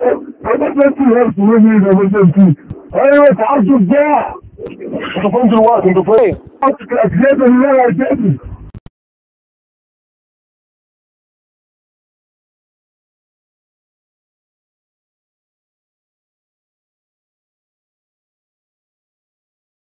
emergency helps to win is emergency. Anyway, how to get? The phone to work in the play. I've got a great